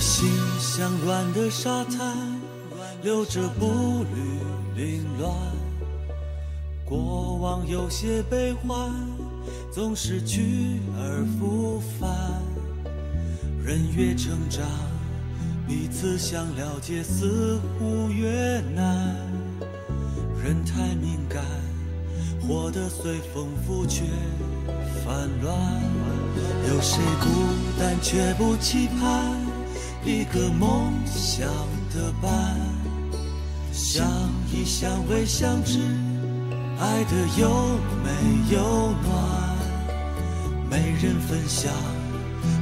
心像软的沙滩，留着步履凌乱。过往有些悲欢，总是去而复返。人越成长，彼此想了解似乎越难。人太敏感，活得随风拂却烦乱。有谁孤单却不期盼一个梦想的伴？相依相偎相知，爱得又美又暖。没人分享，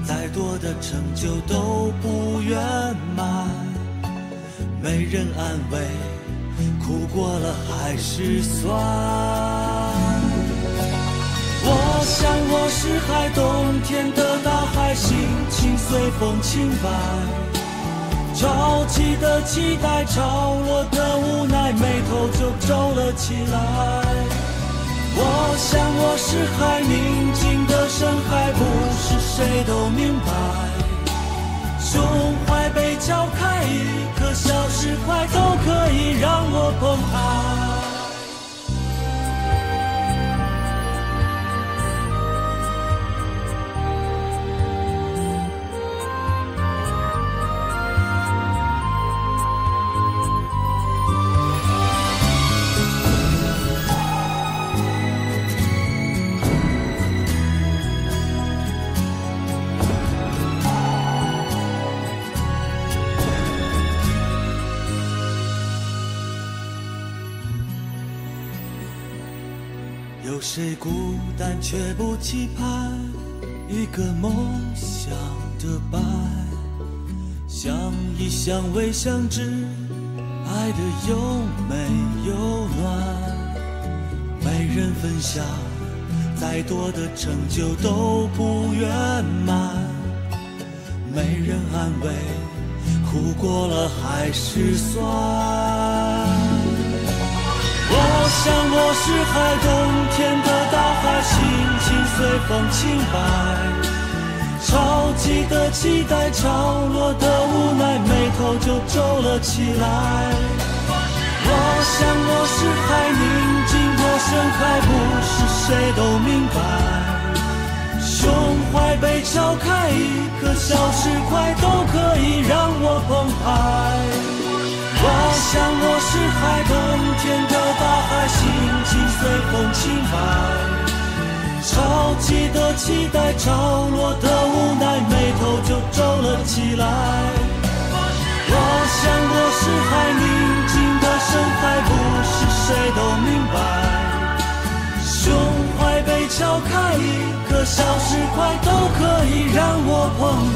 再多的成就都不圆满。没人安慰，苦过了还是酸。我想我是海，冬天的大海，心情随风轻摆。潮起的期待，潮落的无奈，眉头就皱了起来。我想我是海，宁静的深海，不是谁都明白。胸怀被敲开，一颗小石块都可以让我澎湃。有谁孤单却不期盼一个梦想的伴？相依相偎相知，爱得又美又暖。没人分享，再多的成就都不圆满。没人安慰，苦过了还是酸。是海，冬天的大海，心情随风轻摆。潮起的期待，潮落的无奈，眉头就皱了起来。我想我是海，宁静的深海，不是谁都明白。胸怀被敲开，一颗小石块都可以让我澎湃。我想我是海，冬天的，风轻摆。潮起的期待，潮落的无奈，眉头就皱了起来。我想我是海，宁静的深海，不是谁都明白。胸怀被敲开，一颗小石块都可以让我澎湃。